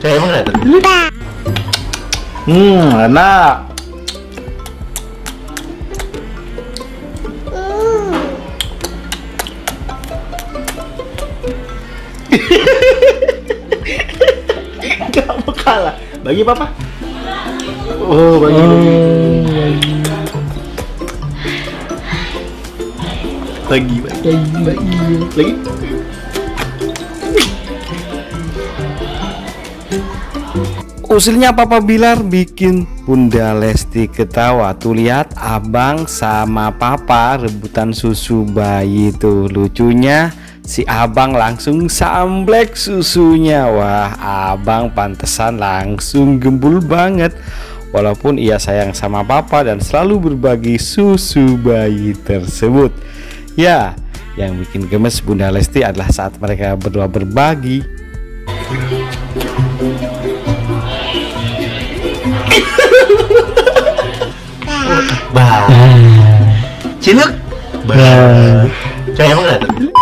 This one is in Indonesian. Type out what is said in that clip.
Saya emang ada. Hmm, enak. Gak mau kalah. Bagi papa. Oh, bagi. Bagi, bagi, bagi. Lagi. Usilnya Papa Bilar bikin Bunda Lesti ketawa. Tuh lihat abang sama papa rebutan susu bayi tuh. Lucunya si abang langsung samblek susunya. Wah abang pantesan langsung gembul banget. Walaupun ia sayang sama papa dan selalu berbagi susu bayi tersebut. Ya yang bikin gemes Bunda Lesti adalah saat mereka berdua berbagi Bah. Ciluk. Bah. Saya emang ada. Eh,